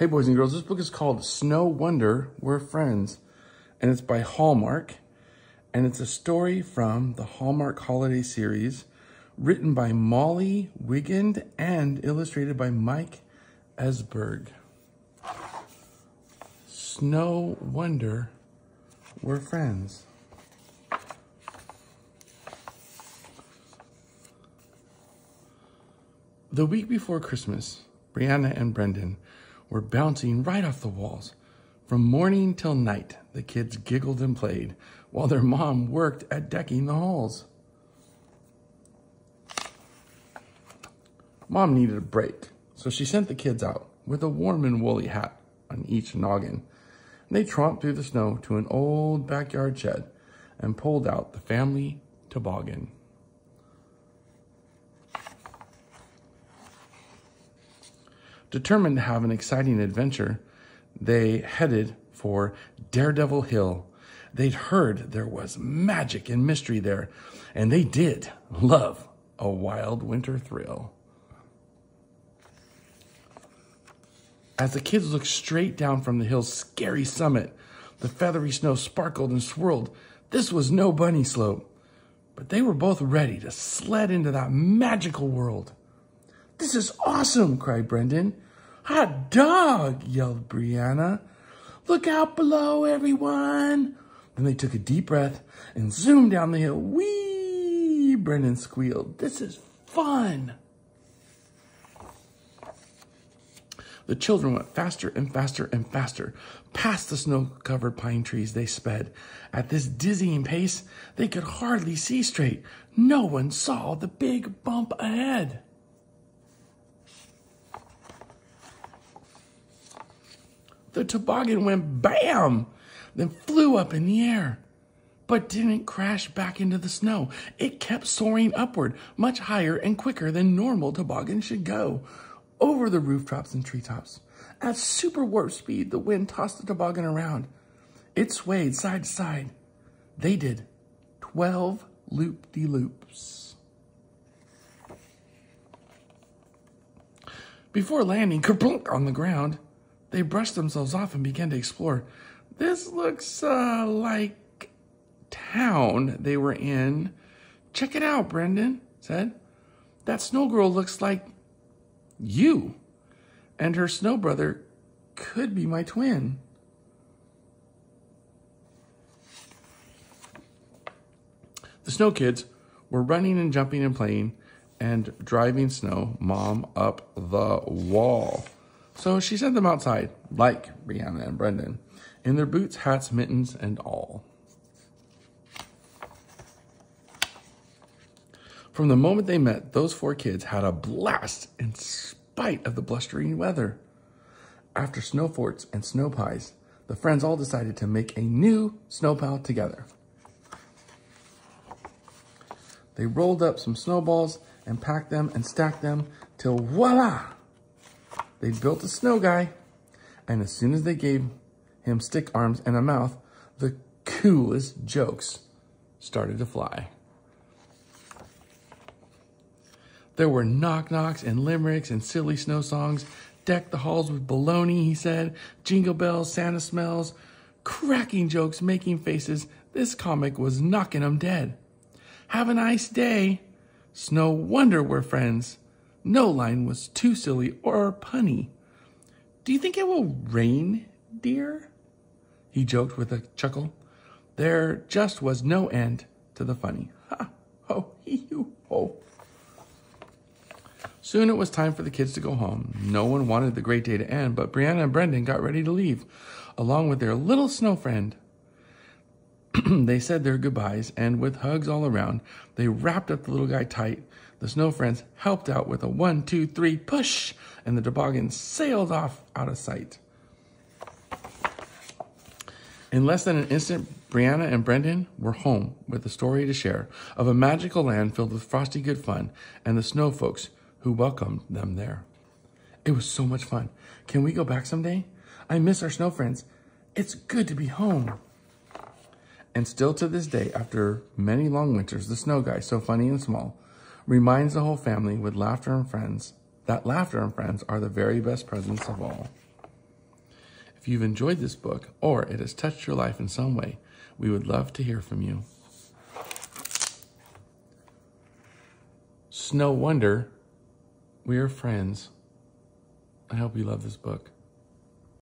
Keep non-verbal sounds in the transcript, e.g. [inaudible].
Hey, boys and girls, this book is called Snow Wonder, We're Friends, and it's by Hallmark, and it's a story from the Hallmark Holiday Series, written by Molly Wigand and illustrated by Mike Esberg. Snow Wonder, We're Friends. The week before Christmas, Brianna and Brendan were bouncing right off the walls. From morning till night, the kids giggled and played while their mom worked at decking the halls. Mom needed a break, so she sent the kids out with a warm and woolly hat on each noggin. They tromped through the snow to an old backyard shed and pulled out the family toboggan. Determined to have an exciting adventure, they headed for Daredevil Hill. They'd heard there was magic and mystery there, and they did love a wild winter thrill. As the kids looked straight down from the hill's scary summit, the feathery snow sparkled and swirled. This was no bunny slope, but they were both ready to sled into that magical world. This is awesome, cried Brendan. Hot dog, yelled Brianna. Look out below, everyone. Then they took a deep breath and zoomed down the hill. Whee! Brendan squealed. This is fun. The children went faster and faster and faster. Past the snow-covered pine trees they sped. At this dizzying pace, they could hardly see straight. No one saw the big bump ahead. The toboggan went bam, then flew up in the air, but didn't crash back into the snow. It kept soaring upward, much higher and quicker than normal toboggans should go, over the rooftops and treetops. At super warp speed, the wind tossed the toboggan around. It swayed side to side. They did 12 loop-de-loops. Before landing kerplunk on the ground, they brushed themselves off and began to explore. This looks uh, like town they were in. Check it out, Brendan said. That snow girl looks like you. And her snow brother could be my twin. The snow kids were running and jumping and playing and driving snow mom up the wall. So she sent them outside, like Brianna and Brendan, in their boots, hats, mittens, and all. From the moment they met, those four kids had a blast in spite of the blustering weather. After snow forts and snow pies, the friends all decided to make a new snow pile together. They rolled up some snowballs and packed them and stacked them till voila! They built a snow guy, and as soon as they gave him stick arms and a mouth, the coolest jokes started to fly. There were knock-knocks and limericks and silly snow songs. Deck the halls with baloney, he said. Jingle bells, Santa smells. Cracking jokes, making faces. This comic was knocking 'em dead. Have a nice day. Snow wonder we're friends. No line was too silly or punny. Do you think it will rain, dear? He joked with a chuckle. There just was no end to the funny. Ha, ho, hee, hoo, ho. Soon it was time for the kids to go home. No one wanted the great day to end, but Brianna and Brendan got ready to leave, along with their little snow friend. [clears throat] they said their goodbyes, and with hugs all around, they wrapped up the little guy tight the snow friends helped out with a one, two, three push, and the toboggan sailed off out of sight. In less than an instant, Brianna and Brendan were home with a story to share of a magical land filled with frosty good fun and the snow folks who welcomed them there. It was so much fun. Can we go back someday? I miss our snow friends. It's good to be home. And still to this day, after many long winters, the snow guy, so funny and small, reminds the whole family with laughter and friends that laughter and friends are the very best presents of all. If you've enjoyed this book or it has touched your life in some way, we would love to hear from you. Snow Wonder, we are friends. I hope you love this book.